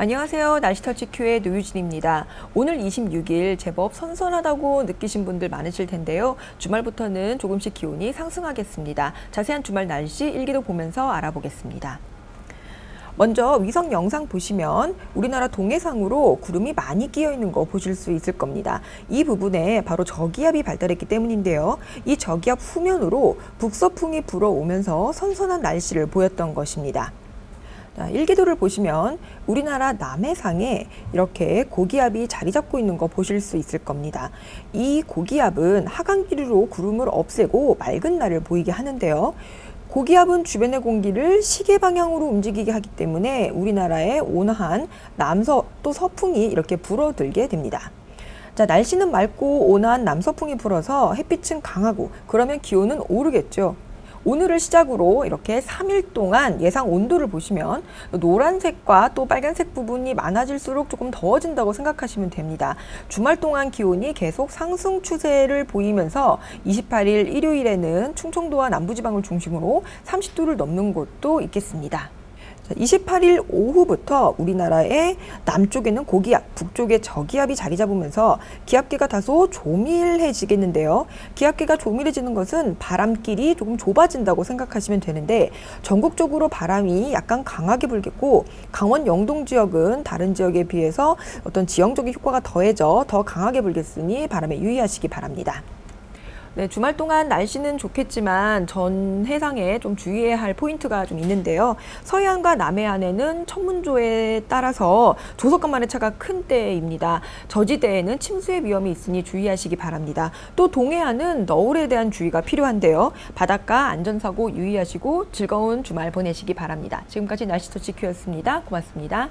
안녕하세요. 날씨터치 큐의 노유진입니다. 오늘 26일 제법 선선하다고 느끼신 분들 많으실 텐데요. 주말부터는 조금씩 기온이 상승하겠습니다. 자세한 주말 날씨 일기도 보면서 알아보겠습니다. 먼저 위성 영상 보시면 우리나라 동해상으로 구름이 많이 끼어 있는 거 보실 수 있을 겁니다. 이 부분에 바로 저기압이 발달했기 때문인데요. 이 저기압 후면으로 북서풍이 불어오면서 선선한 날씨를 보였던 것입니다. 일기도를 보시면 우리나라 남해상에 이렇게 고기압이 자리 잡고 있는 거 보실 수 있을 겁니다. 이 고기압은 하강기류로 구름을 없애고 맑은 날을 보이게 하는데요. 고기압은 주변의 공기를 시계 방향으로 움직이게 하기 때문에 우리나라의 온화한 남서 또 서풍이 이렇게 불어들게 됩니다. 자, 날씨는 맑고 온화한 남서풍이 불어서 햇빛은 강하고 그러면 기온은 오르겠죠. 오늘을 시작으로 이렇게 3일 동안 예상 온도를 보시면 노란색과 또 빨간색 부분이 많아질수록 조금 더워진다고 생각하시면 됩니다. 주말 동안 기온이 계속 상승 추세를 보이면서 28일 일요일에는 충청도와 남부지방을 중심으로 30도를 넘는 곳도 있겠습니다. 28일 오후부터 우리나라의 남쪽에는 고기압, 북쪽에 저기압이 자리 잡으면서 기압계가 다소 조밀해지겠는데요. 기압계가 조밀해지는 것은 바람길이 조금 좁아진다고 생각하시면 되는데 전국적으로 바람이 약간 강하게 불겠고 강원 영동 지역은 다른 지역에 비해서 어떤 지형적인 효과가 더해져 더 강하게 불겠으니 바람에 유의하시기 바랍니다. 네, 주말 동안 날씨는 좋겠지만 전 해상에 좀 주의해야 할 포인트가 좀 있는데요. 서해안과 남해안에는 천문조에 따라서 조석간만의 차가 큰 때입니다. 저지대에는 침수의 위험이 있으니 주의하시기 바랍니다. 또 동해안은 너울에 대한 주의가 필요한데요. 바닷가 안전사고 유의하시고 즐거운 주말 보내시기 바랍니다. 지금까지 날씨 터치 큐였습니다. 고맙습니다.